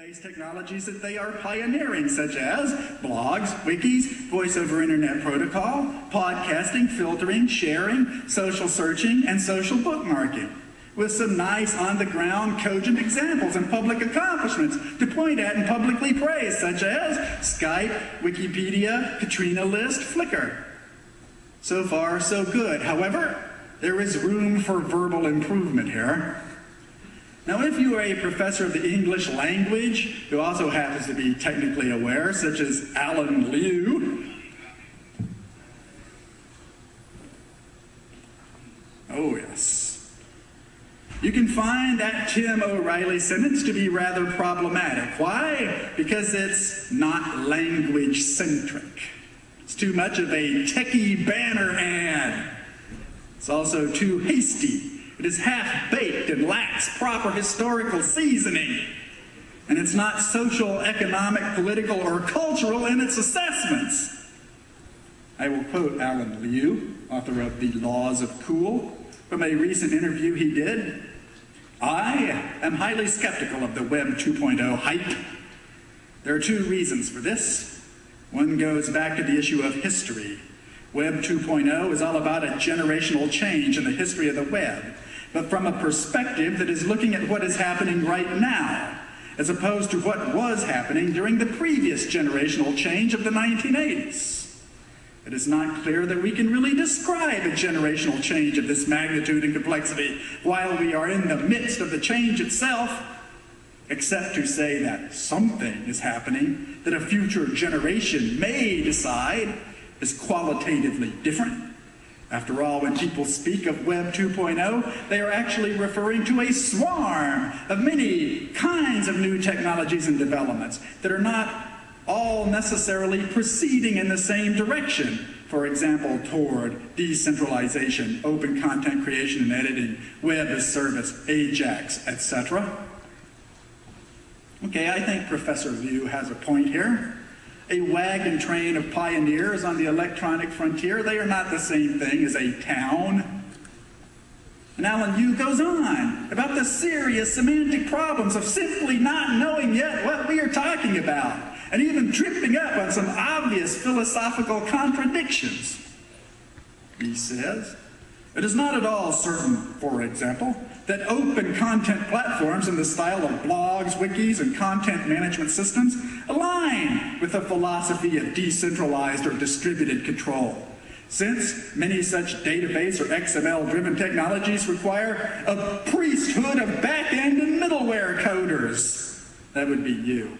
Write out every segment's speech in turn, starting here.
web-based technologies that they are pioneering, such as blogs, wikis, voice over internet protocol, podcasting, filtering, sharing, social searching, and social bookmarking with some nice on-the-ground cogent examples and public accomplishments to point at and publicly praise, such as Skype, Wikipedia, Katrina List, Flickr. So far, so good. However, there is room for verbal improvement here. Now, if you are a professor of the English language who also happens to be technically aware, such as Alan Liu, oh yes, you can find that Tim O'Reilly sentence to be rather problematic. Why? Because it's not language centric. It's too much of a techie banner ad. It's also too hasty. It is half baked and lacks proper historical seasoning. And it's not social, economic, political, or cultural in its assessments. I will quote Alan Liu, author of The Laws of Cool, from a recent interview he did I am highly skeptical of the Web 2.0 hype. There are two reasons for this. One goes back to the issue of history. Web 2.0 is all about a generational change in the history of the web, but from a perspective that is looking at what is happening right now, as opposed to what was happening during the previous generational change of the 1980s. It is not clear that we can really describe a generational change of this magnitude and complexity while we are in the midst of the change itself, except to say that something is happening that a future generation may decide is qualitatively different. After all, when people speak of Web 2.0, they are actually referring to a swarm of many kinds of new technologies and developments that are not all necessarily proceeding in the same direction. For example, toward decentralization, open content creation and editing, web as service, AJAX, etc. Okay, I think Professor Liu has a point here. A wagon train of pioneers on the electronic frontier, they are not the same thing as a town. And Alan Liu goes on about the serious semantic problems of simply not knowing yet what we are talking about and even tripping up on some obvious philosophical contradictions. He says, it is not at all certain, for example, that open content platforms in the style of blogs, wikis, and content management systems with the philosophy of decentralized or distributed control. Since many such database or XML driven technologies require a priesthood of back end and middleware coders. That would be you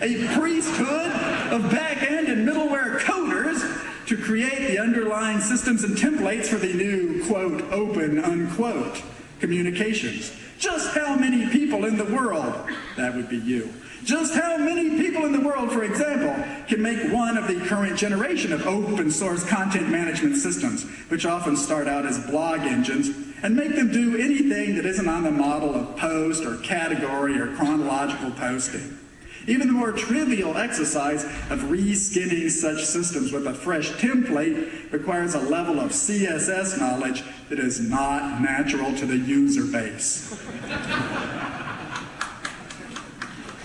a priesthood of back-end and middleware coders to create the underlying systems and templates for the new, quote, open, unquote, communications. Just how many people in the world, that would be you, just how many people in the world, for example, can make one of the current generation of open source content management systems, which often start out as blog engines, and make them do anything that isn't on the model of post or category or chronological posting? Even the more trivial exercise of reskinning such systems with a fresh template requires a level of CSS knowledge that is not natural to the user base.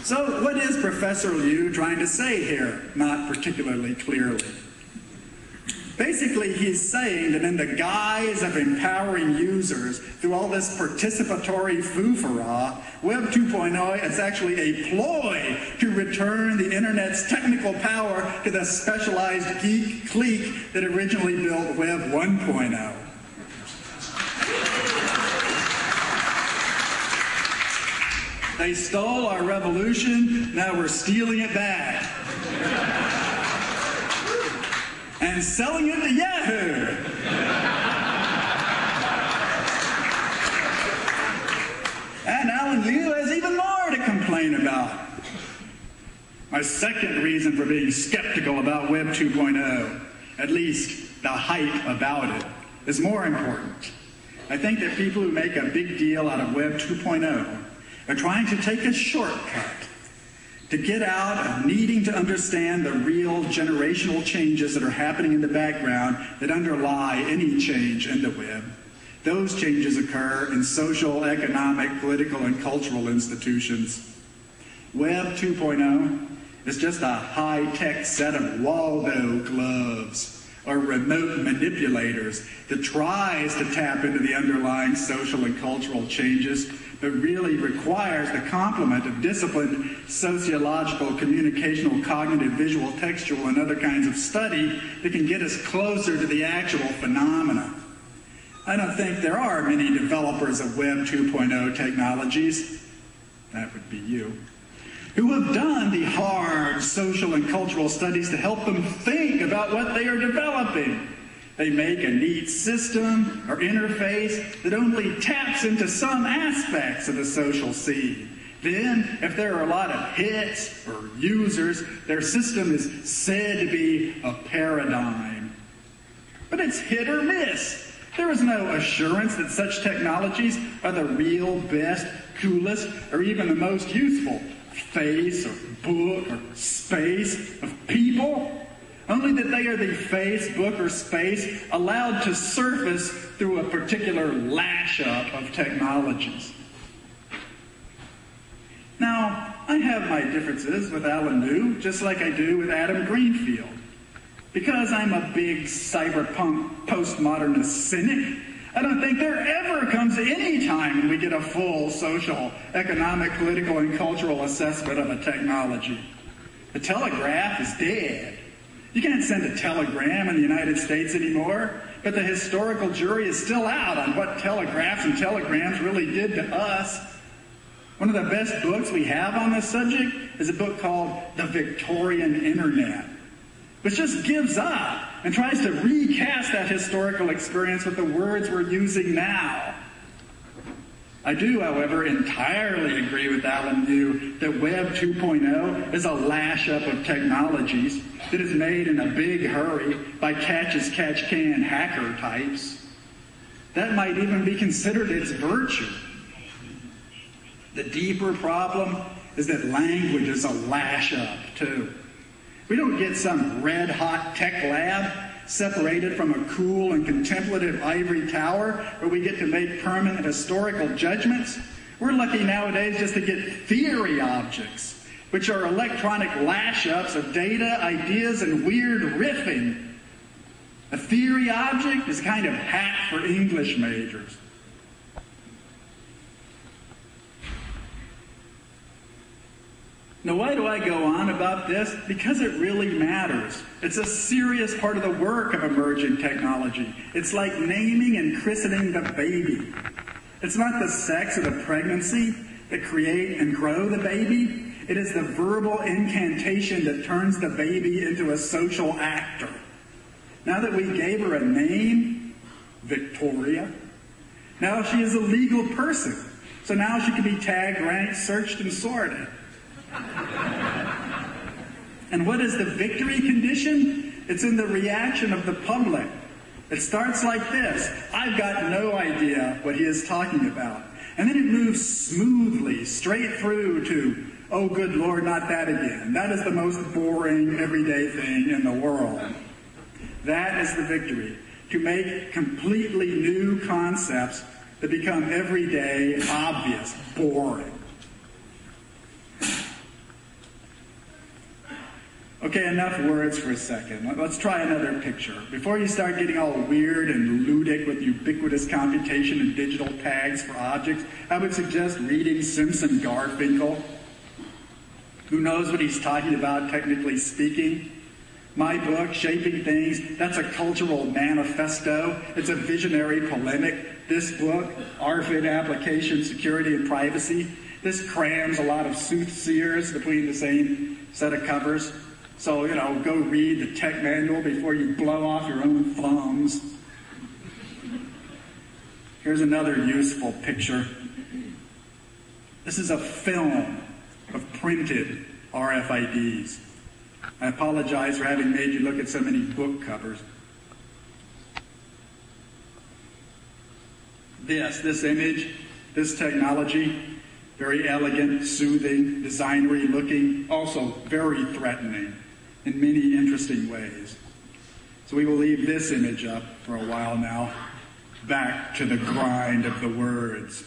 so what is Professor Liu trying to say here? Not particularly clearly. Basically, he's saying that in the guise of empowering users through all this participatory foo-for-ah, Web 2.0 is actually a ploy to return the internet's technical power to the specialized geek clique that originally built Web 1.0. They stole our revolution, now we're stealing it back and selling it to Yahoo. and Alan Liu has even more to complain about. My second reason for being skeptical about Web 2.0, at least the hype about it, is more important. I think that people who make a big deal out of Web 2.0 are trying to take a shortcut to get out of needing to understand the real generational changes that are happening in the background that underlie any change in the web. Those changes occur in social, economic, political, and cultural institutions. Web 2.0 is just a high-tech set of Waldo gloves or remote manipulators that tries to tap into the underlying social and cultural changes but really requires the complement of disciplined sociological, communicational, cognitive, visual, textual, and other kinds of study that can get us closer to the actual phenomena. I don't think there are many developers of Web 2.0 technologies, that would be you, who have done the hard social and cultural studies to help them think about what they are developing. They make a neat system or interface that only taps into some aspects of the social scene. Then, if there are a lot of hits or users, their system is said to be a paradigm. But it's hit or miss. There is no assurance that such technologies are the real best, coolest, or even the most useful face or book or space of people. Only that they are the face, book, or space allowed to surface through a particular lash up of technologies. Now, I have my differences with Alan Liu, just like I do with Adam Greenfield. Because I'm a big cyberpunk postmodernist cynic, I don't think there ever comes any time we get a full social, economic, political, and cultural assessment of a technology. The telegraph is dead. You can't send a telegram in the United States anymore, but the historical jury is still out on what telegraphs and telegrams really did to us. One of the best books we have on this subject is a book called The Victorian Internet, which just gives up and tries to recast that historical experience with the words we're using now. I do, however, entirely agree with Alan Liu that Web 2.0 is a lash up of technologies that is made in a big hurry by catch as catch can hacker types. That might even be considered its virtue. The deeper problem is that language is a lash up, too. We don't get some red hot tech lab separated from a cool and contemplative ivory tower where we get to make permanent historical judgments. We're lucky nowadays just to get theory objects, which are electronic lash-ups of data, ideas, and weird riffing. A theory object is kind of hat for English majors. Now, why do I go on about this? Because it really matters. It's a serious part of the work of emerging technology. It's like naming and christening the baby. It's not the sex of the pregnancy that create and grow the baby. It is the verbal incantation that turns the baby into a social actor. Now that we gave her a name, Victoria, now she is a legal person. So now she can be tagged, ranked, searched, and sorted. And what is the victory condition? It's in the reaction of the public. It starts like this I've got no idea what he is talking about. And then it moves smoothly straight through to, oh, good Lord, not that again. That is the most boring, everyday thing in the world. That is the victory. To make completely new concepts that become everyday, obvious, boring. Okay, enough words for a second. Let's try another picture. Before you start getting all weird and ludic with ubiquitous computation and digital tags for objects, I would suggest reading Simson Garfinkel. Who knows what he's talking about, technically speaking? My book, Shaping Things, that's a cultural manifesto. It's a visionary polemic. This book, RFID Application Security and Privacy, this crams a lot of soothsayers between the same set of covers. So, you know, go read the tech manual before you blow off your own thumbs. Here's another useful picture. This is a film of printed RFIDs. I apologize for having made you look at so many book covers. This, this image, this technology, very elegant, soothing, designery looking, also very threatening in many interesting ways. So we will leave this image up for a while now, back to the grind of the words.